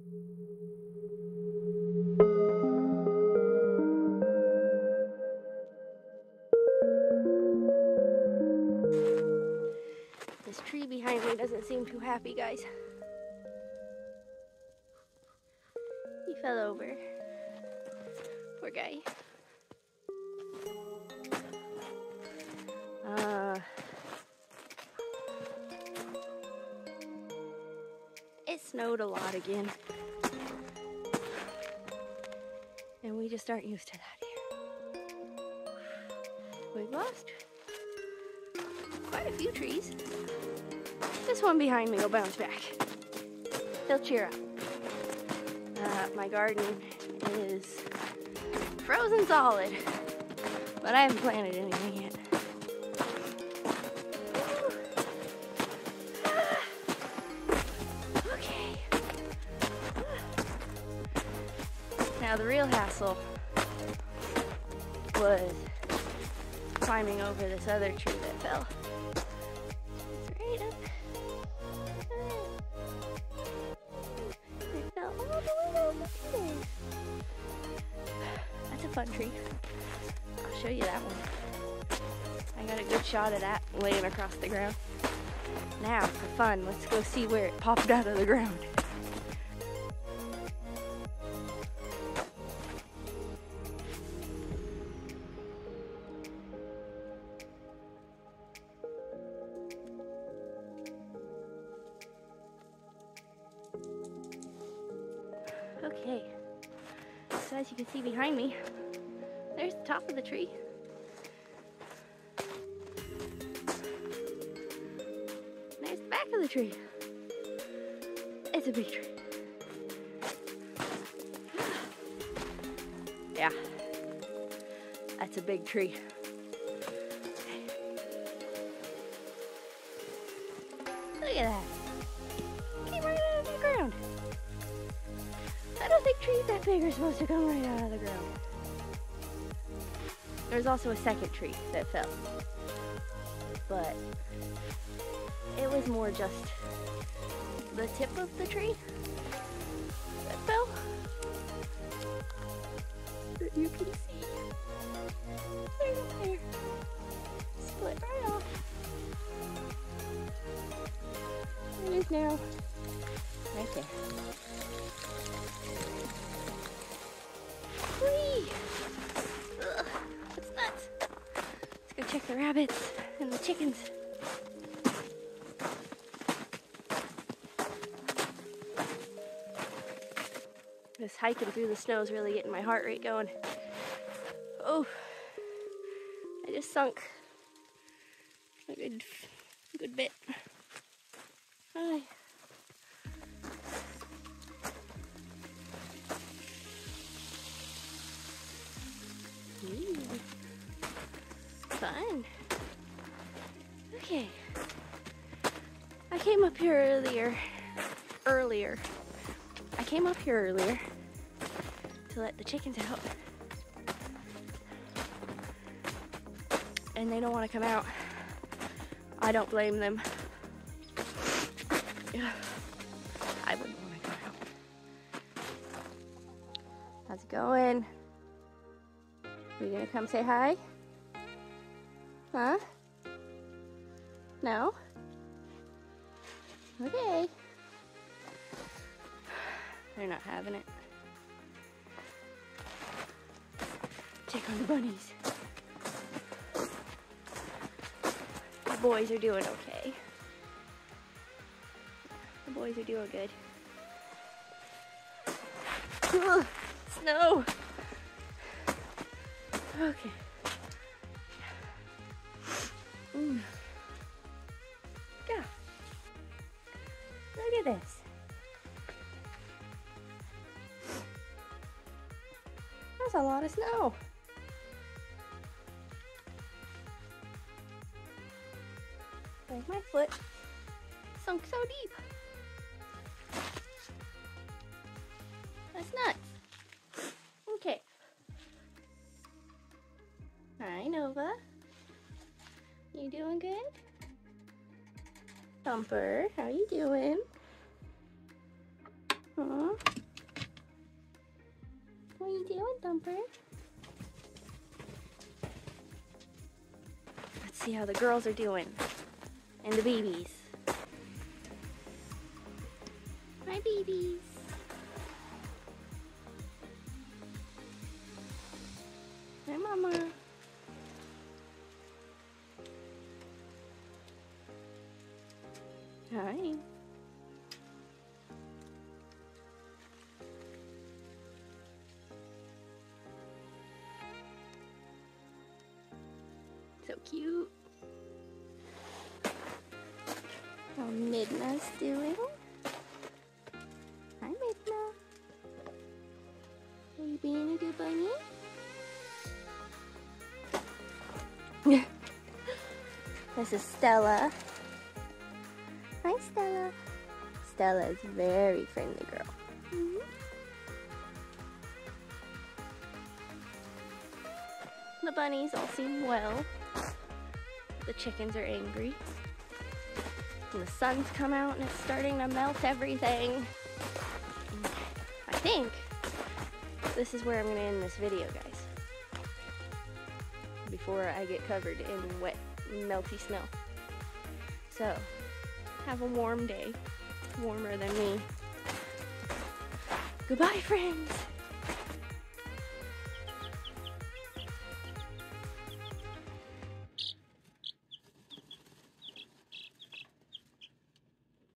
This tree behind me doesn't seem too happy, guys. He fell over. Poor guy. Uh, it snowed a lot again. And we just aren't used to that here. We've lost quite a few trees. This one behind me will bounce back. They'll cheer up. Uh, my garden is frozen solid, but I haven't planted anything yet. Now the real hassle was climbing over this other tree that fell. That's a fun tree. I'll show you that one. I got a good shot of that laying across the ground. Now, for fun, let's go see where it popped out of the ground. Okay, so as you can see behind me, there's the top of the tree. There's the back of the tree. It's a big tree. Yeah, that's a big tree. Look at that. Trees that big are supposed to come right out of the ground. There's also a second tree that fell. But it was more just the tip of the tree that fell. That you can see. There's a there. Split right off. It is now right there. Rabbits and the chickens. This hiking through the snow is really getting my heart rate going. Oh, I just sunk a good, good bit. Hi. Fun. Okay. I came up here earlier. Earlier. I came up here earlier to let the chickens out. And they don't want to come out. I don't blame them. I wouldn't want to come out. How's it going? Are you gonna come say hi? Huh? No? Okay. They're not having it. Check on the bunnies. The boys are doing okay. The boys are doing good. Ugh, snow! Okay. Mm. Go. Look at this. That's a lot of snow. Like my foot sunk so deep. That's nuts. Okay. Hi, Nova. You doing good? Thumper, how you doing? Huh? What you doing, Thumper? Let's see how the girls are doing. And the babies. My babies. Hi. So cute. How Midna's doing? Hi, Midna. Are you being a good bunny? this is Stella. Hi, Stella. Stella is a very friendly girl. Mhm. The bunnies all seem well. The chickens are angry. And the sun's come out and it's starting to melt everything. And I think this is where I'm gonna end this video, guys. Before I get covered in wet, melty snow. So, have a warm day. Warmer than me. Goodbye, friends.